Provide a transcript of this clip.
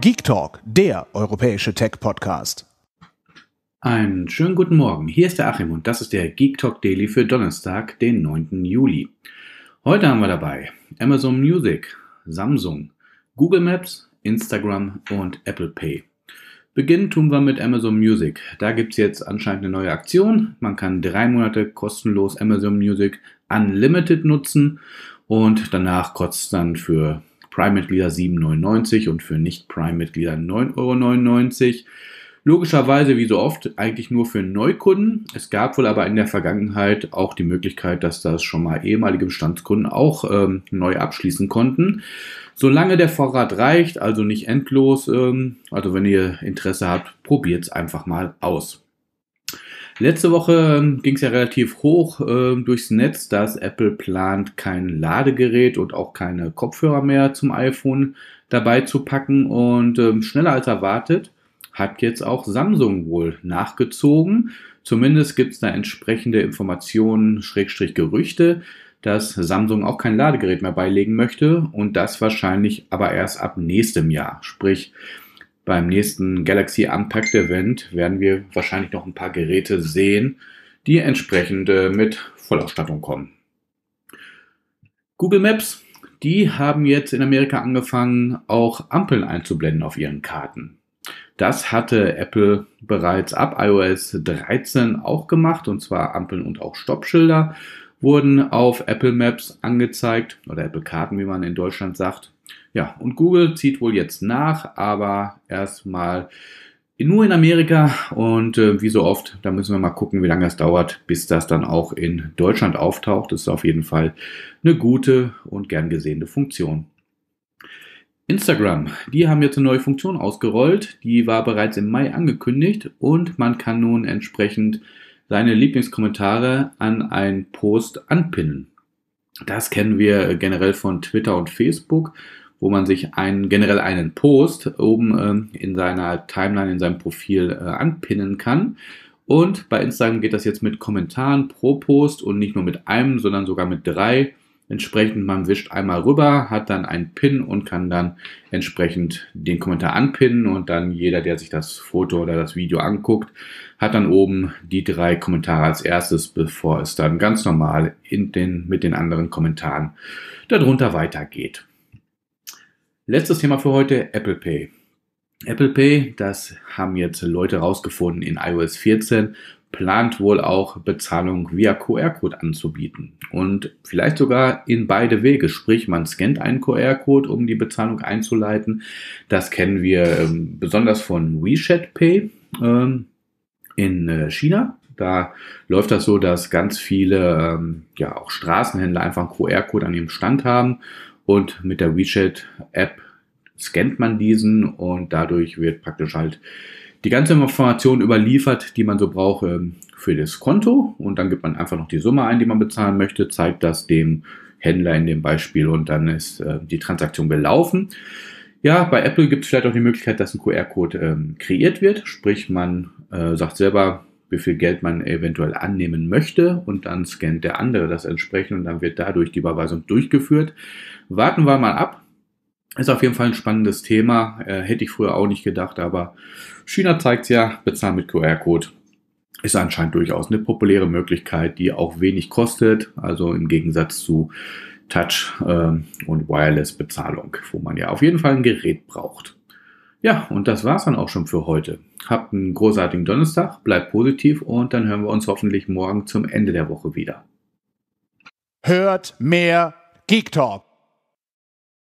Geek Talk, der europäische Tech-Podcast. Einen schönen guten Morgen. Hier ist der Achim und das ist der Geek Talk Daily für Donnerstag, den 9. Juli. Heute haben wir dabei Amazon Music, Samsung, Google Maps, Instagram und Apple Pay. Beginnen tun wir mit Amazon Music. Da gibt es jetzt anscheinend eine neue Aktion. Man kann drei Monate kostenlos Amazon Music Unlimited nutzen und danach kostet es dann für Prime-Mitglieder 7,99 und für Nicht-Prime-Mitglieder 9,99 Euro. Logischerweise, wie so oft, eigentlich nur für Neukunden. Es gab wohl aber in der Vergangenheit auch die Möglichkeit, dass das schon mal ehemalige Bestandskunden auch ähm, neu abschließen konnten. Solange der Vorrat reicht, also nicht endlos, ähm, also wenn ihr Interesse habt, probiert es einfach mal aus. Letzte Woche ähm, ging es ja relativ hoch äh, durchs Netz, dass Apple plant, kein Ladegerät und auch keine Kopfhörer mehr zum iPhone dabei zu packen. Und ähm, schneller als erwartet hat jetzt auch Samsung wohl nachgezogen. Zumindest gibt es da entsprechende Informationen, Schrägstrich Gerüchte, dass Samsung auch kein Ladegerät mehr beilegen möchte und das wahrscheinlich aber erst ab nächstem Jahr. Sprich, beim nächsten Galaxy Unpacked Event werden wir wahrscheinlich noch ein paar Geräte sehen, die entsprechend äh, mit Vollausstattung kommen. Google Maps, die haben jetzt in Amerika angefangen, auch Ampeln einzublenden auf ihren Karten. Das hatte Apple bereits ab iOS 13 auch gemacht, und zwar Ampeln und auch Stoppschilder wurden auf Apple Maps angezeigt oder Apple Karten, wie man in Deutschland sagt. Ja, und Google zieht wohl jetzt nach, aber erstmal nur in Amerika und äh, wie so oft, da müssen wir mal gucken, wie lange es dauert, bis das dann auch in Deutschland auftaucht. Das ist auf jeden Fall eine gute und gern gesehene Funktion. Instagram, die haben jetzt eine neue Funktion ausgerollt, die war bereits im Mai angekündigt und man kann nun entsprechend seine Lieblingskommentare an einen Post anpinnen. Das kennen wir generell von Twitter und Facebook, wo man sich einen, generell einen Post oben äh, in seiner Timeline, in seinem Profil äh, anpinnen kann. Und bei Instagram geht das jetzt mit Kommentaren pro Post und nicht nur mit einem, sondern sogar mit drei. Entsprechend, man wischt einmal rüber, hat dann einen Pin und kann dann entsprechend den Kommentar anpinnen und dann jeder, der sich das Foto oder das Video anguckt, hat dann oben die drei Kommentare als erstes, bevor es dann ganz normal in den, mit den anderen Kommentaren darunter weitergeht. Letztes Thema für heute, Apple Pay. Apple Pay, das haben jetzt Leute rausgefunden in iOS 14, plant wohl auch Bezahlung via QR-Code anzubieten. Und vielleicht sogar in beide Wege. Sprich, man scannt einen QR-Code, um die Bezahlung einzuleiten. Das kennen wir ähm, besonders von WeChat Pay ähm, in äh, China. Da läuft das so, dass ganz viele, ähm, ja, auch Straßenhändler einfach einen QR-Code an ihrem Stand haben und mit der WeChat-App scannt man diesen und dadurch wird praktisch halt die ganze Information überliefert, die man so braucht ähm, für das Konto und dann gibt man einfach noch die Summe ein, die man bezahlen möchte, zeigt das dem Händler in dem Beispiel und dann ist äh, die Transaktion gelaufen. Ja, bei Apple gibt es vielleicht auch die Möglichkeit, dass ein QR-Code ähm, kreiert wird, sprich man äh, sagt selber, wie viel Geld man eventuell annehmen möchte und dann scannt der andere das entsprechend und dann wird dadurch die Überweisung durchgeführt. Warten wir mal ab. Ist auf jeden Fall ein spannendes Thema. Äh, hätte ich früher auch nicht gedacht, aber China zeigt ja, bezahlen mit QR-Code ist anscheinend durchaus eine populäre Möglichkeit, die auch wenig kostet. Also im Gegensatz zu Touch äh, und Wireless Bezahlung, wo man ja auf jeden Fall ein Gerät braucht. Ja, und das war's dann auch schon für heute. Habt einen großartigen Donnerstag, bleibt positiv und dann hören wir uns hoffentlich morgen zum Ende der Woche wieder. Hört mehr Geek Talk